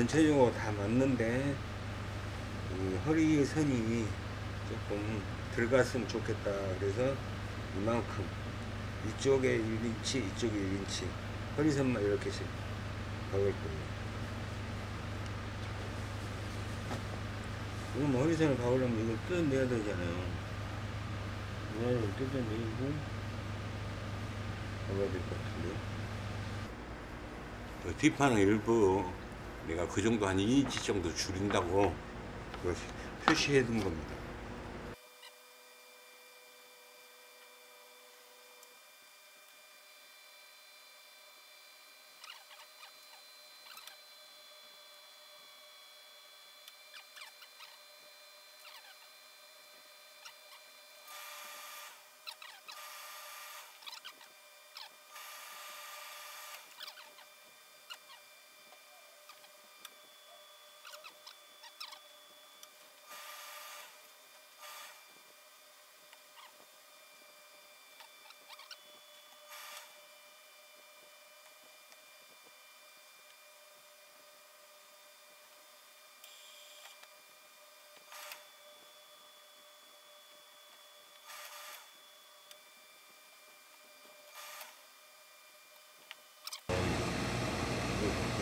전체적으로 다 맞는데 이 허리 선이 조금 들어갔으면 좋겠다. 그래서 이만큼 이쪽에 1인치 이쪽에 1인치 허리선만 이렇게씩 박을 거예요. 그럼 허리선을 박으려면 이걸 뜯어내야 되잖아요. 이거를 뜯어내고 박아야 될 것 같은데. 그 뒷판은 일부 내가 그 정도 한 2인치 정도 줄인다고 표시해 둔 겁니다.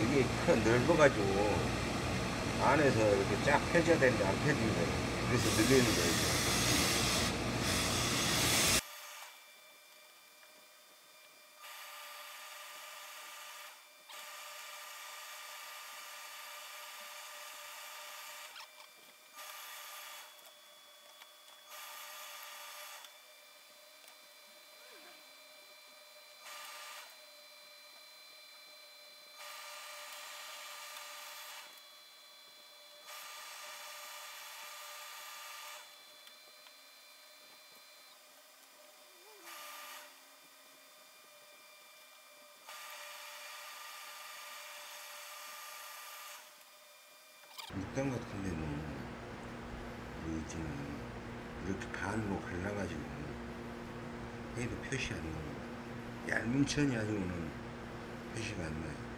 이게 큰 넓어가지고 안에서 이렇게 쫙 펴져야 되는데 안 펴지는 거예요. 그래서 늘리는 거예요. 밑단 같은 데는 여기 지금 이렇게 반으로 갈라가지고 해도 표시 안 나옵니다. 얇은 천이 아니고는 표시가 안 나요.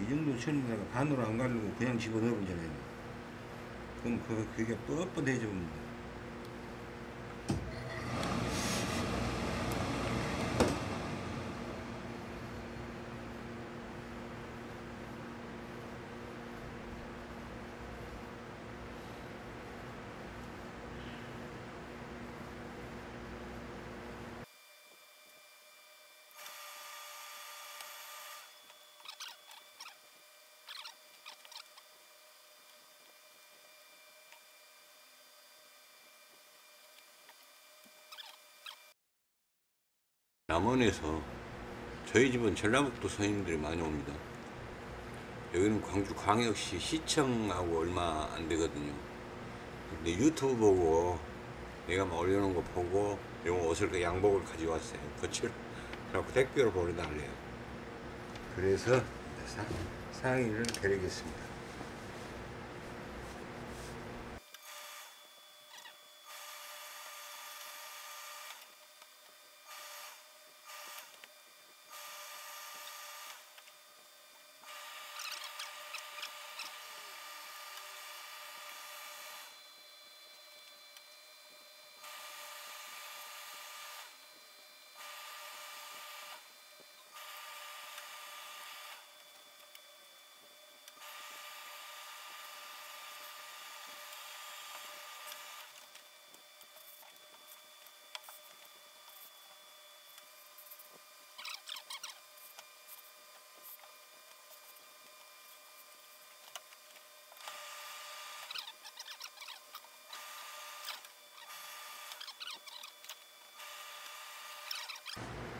이 정도 천에다가 반으로 안 가르고 그냥 집어넣으잖아요. 그럼 그, 그게 뻣뻣해집니다. 남원에서 저희 집은 전라북도 선임들이 많이 옵니다. 여기는 광주 광역시 시청하고 얼마 안 되거든요. 근데 유튜브 보고 내가 막 올려놓은 거 보고 요 옷을 그 양복을 가져왔어요. 거칠 그래갖고 택배로 보내달래요. 그래서 사, 상의를 드리겠습니다.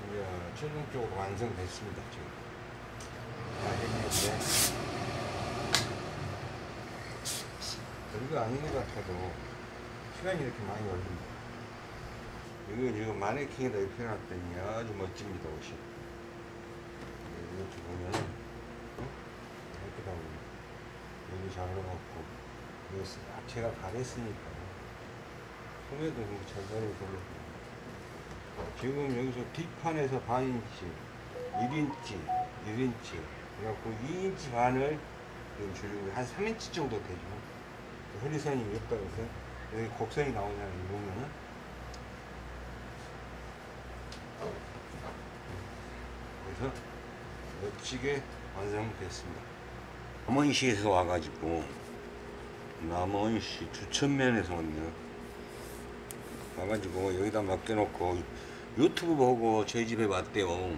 이제 최종적으로 완성됐습니다. 다 했는데 별거 아닌 것 같아도 시간이 이렇게 많이 걸립니다. 이거 지금 마네킹에다 입혀놨더니 아주 멋집니다 옷이. 이렇게 보면 어? 이렇게 나오고 여기 잘 넣어갖고 싹 제가 가랬으니까 소매도 잘 가려고 지금 여기서 뒷판에서 반인치, 1인치, 1인치. 그래갖고 2인치 반을 지금 줄이고 한 3인치 정도 되죠. 허리선이 없다고 해서 여기 곡선이 나오냐면 보면은 그래서 멋지게 완성됐습니다. 남원시에서 와가지고 남원시 주천면에서 왔네요. 와가지고 여기다 맡겨놓고 유튜브 보고 저희 집에 왔대요.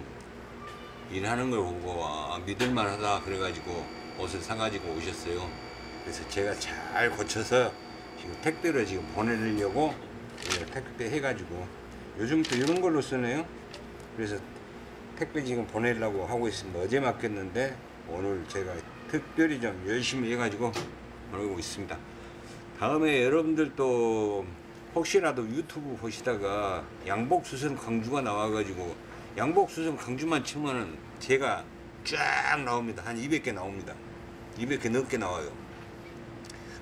일하는 걸 보고 아, 믿을만하다 그래가지고 옷을 사가지고 오셨어요. 그래서 제가 잘 고쳐서 지금 택배로 지금 보내려고 예, 택배 해가지고 요즘 또 이런 걸로 쓰네요. 그래서 택배 지금 보내려고 하고 있습니다. 어제 맡겼는데 오늘 제가 특별히 좀 열심히 해가지고 보내고 있습니다. 다음에 여러분들도 혹시라도 유튜브 보시다가 양복 수선 강주가 나와가지고 양복 수선 강주만 치면은 제가 쫙 나옵니다. 한 200개 나옵니다. 200개 넘게 나와요.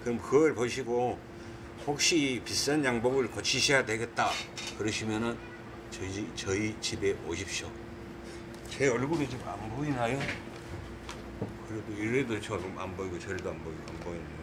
그럼 그걸 보시고 혹시 비싼 양복을 고치셔야 되겠다 그러시면은 저희, 집- 저희 집에 오십시오. 제 얼굴이 지금 안 보이나요? 그래도 이래도 저안 보이고 저래도 안 보이고 안 보이네요.